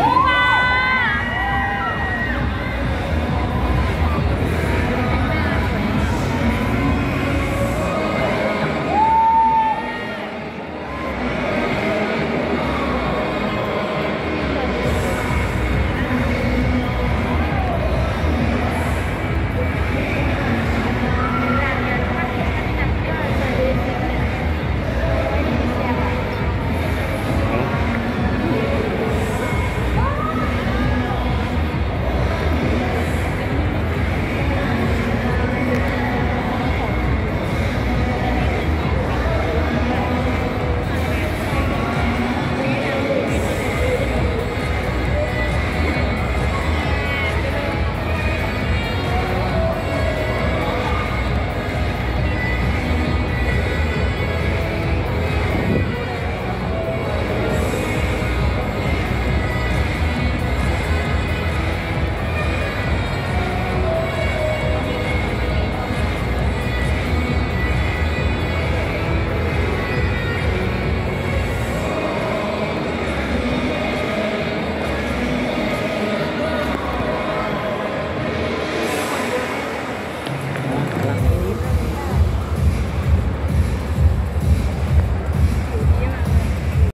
Yeah!